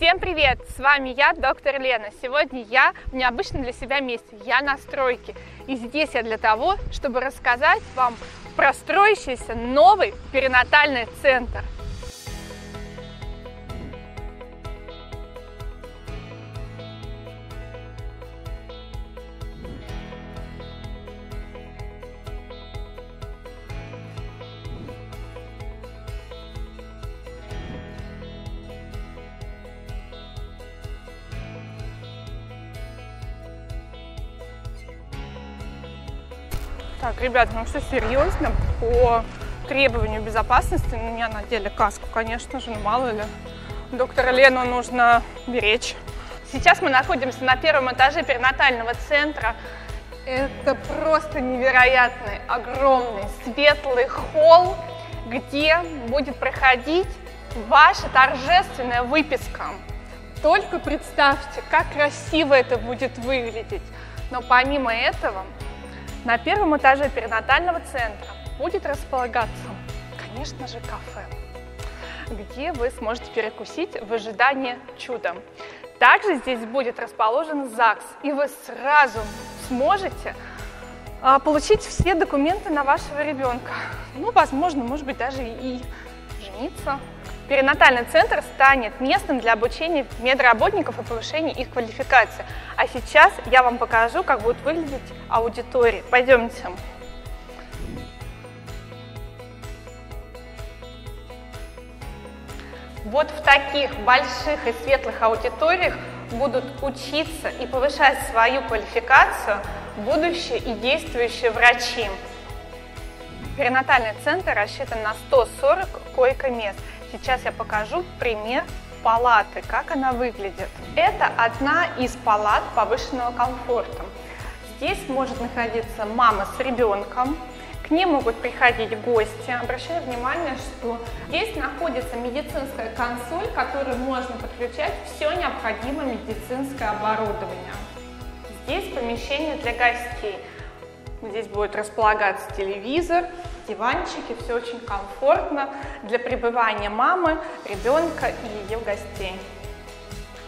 Всем привет! С вами я, доктор Лена. Сегодня я в необычном для себя месте. Я на стройке. И здесь я для того, чтобы рассказать вам про строящийся новый перинатальный центр – Так, ребят, ну все серьезно. По требованию безопасности на меня надели каску, конечно же, ну мало ли. Доктора Лену нужно беречь. Сейчас мы находимся на первом этаже перинатального центра. Это просто невероятный, огромный, светлый холл, где будет проходить ваша торжественная выписка. Только представьте, как красиво это будет выглядеть. Но помимо этого, на первом этаже перинатального центра будет располагаться, конечно же, кафе, где вы сможете перекусить в ожидании чуда. Также здесь будет расположен ЗАГС, и вы сразу сможете а, получить все документы на вашего ребенка. Ну, возможно, может быть, даже и жениться. Перинатальный центр станет местом для обучения медработников и повышения их квалификации. А сейчас я вам покажу, как будет выглядеть аудитория. Пойдемте. Вот в таких больших и светлых аудиториях будут учиться и повышать свою квалификацию будущие и действующие врачи. Перинатальный центр рассчитан на 140 койко-мест. Сейчас я покажу пример палаты, как она выглядит. Это одна из палат повышенного комфорта. Здесь может находиться мама с ребенком, к ним могут приходить гости. Обращаю внимание, что здесь находится медицинская консоль, к которой можно подключать все необходимое медицинское оборудование. Здесь помещение для гостей. Здесь будет располагаться телевизор, диванчики, все очень комфортно для пребывания мамы, ребенка и ее гостей.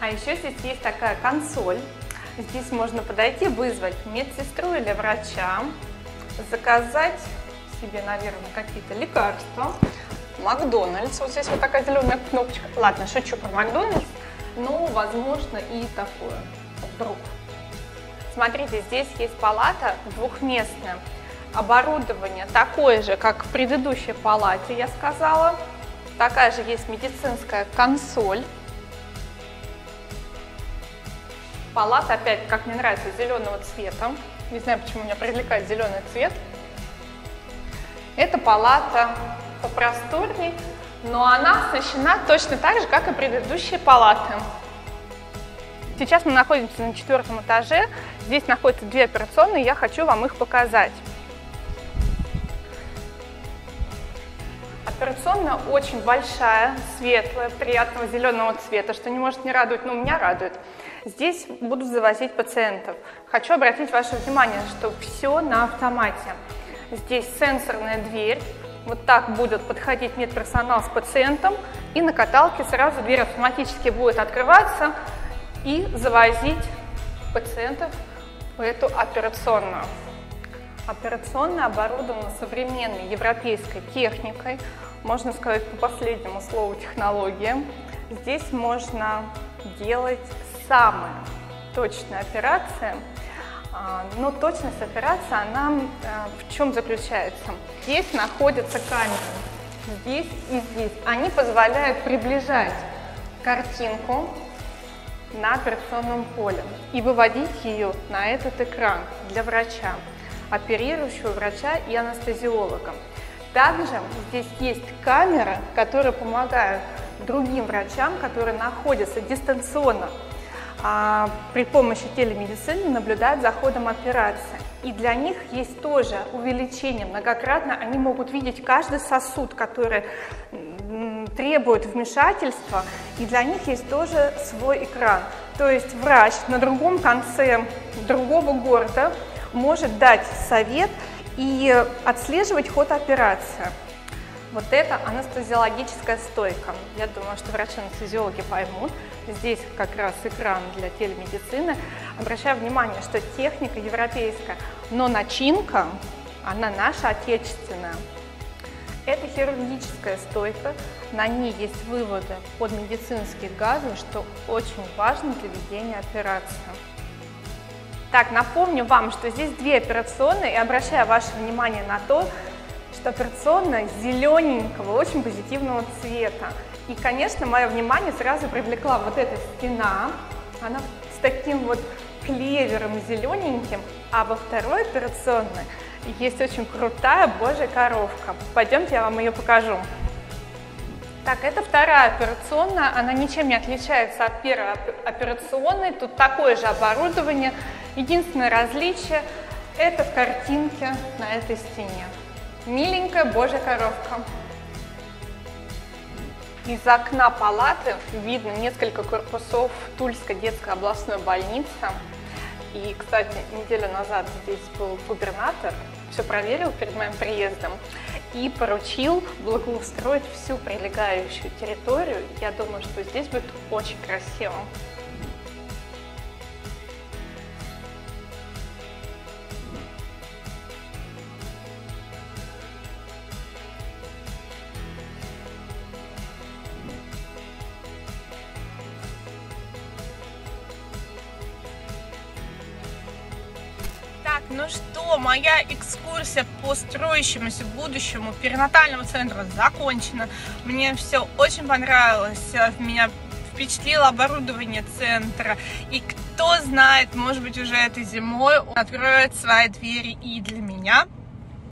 А еще здесь есть такая консоль. Здесь можно подойти, вызвать медсестру или врача, заказать себе, наверное, какие-то лекарства. Макдональдс, вот здесь вот такая зеленая кнопочка. Ладно, шучу про Макдональдс, но, возможно, и такое вдруг. Смотрите, здесь есть палата двухместная. Оборудование такое же, как в предыдущей палате, я сказала. Такая же есть медицинская консоль. Палата опять, как мне нравится, зеленого цвета. Не знаю, почему меня привлекает зеленый цвет. Эта палата попросторней, но она оснащена точно так же, как и предыдущие палаты. Сейчас мы находимся на четвертом этаже. Здесь находятся две операционные, я хочу вам их показать. Операционная очень большая, светлая, приятного зеленого цвета, что не может не радовать, но меня радует. Здесь будут завозить пациентов. Хочу обратить ваше внимание, что все на автомате. Здесь сенсорная дверь, вот так будет подходить медперсонал с пациентом, и на каталке сразу дверь автоматически будет открываться, и завозить пациентов в эту операционную. Операционная оборудована современной европейской техникой, можно сказать по последнему слову технологиям. Здесь можно делать самые точные операции, а, но точность операции, она а, в чем заключается? Здесь находятся камеры, здесь и здесь. Они позволяют приближать картинку на операционном поле и выводить ее на этот экран для врача, оперирующего врача и анестезиолога. Также здесь есть камеры, которые помогают другим врачам, которые находятся дистанционно а, при помощи телемедицины наблюдать за ходом операции. И для них есть тоже увеличение многократно. Они могут видеть каждый сосуд, который требует вмешательства, и для них есть тоже свой экран. То есть врач на другом конце другого города может дать совет и отслеживать ход операции. Вот это анестезиологическая стойка. Я думаю, что врачи-анестезиологи поймут. Здесь как раз экран для телемедицины. Обращаю внимание, что техника европейская, но начинка, она наша отечественная. Это хирургическая стойка, на ней есть выводы под медицинские газы, что очень важно для ведения операции. Так, напомню вам, что здесь две операционные, и обращаю ваше внимание на то, что операционная зелененького, очень позитивного цвета. И, конечно, мое внимание сразу привлекла вот эта стена. Она с таким вот клевером зелененьким. А во второй операционной есть очень крутая божья коровка. Пойдемте, я вам ее покажу. Так, это вторая операционная, она ничем не отличается от первой операционной, тут такое же оборудование. Единственное различие – это в картинке на этой стене. Миленькая божья коровка. Из окна палаты видно несколько корпусов Тульской детской областной больницы. И, кстати, неделю назад здесь был губернатор, все проверил перед моим приездом и поручил благоустроить всю прилегающую территорию. Я думаю, что здесь будет очень красиво. Ну что, моя экскурсия по строящемуся будущему перинатального центра закончена. Мне все очень понравилось, меня впечатлило оборудование центра. И кто знает, может быть уже этой зимой он откроет свои двери и для меня.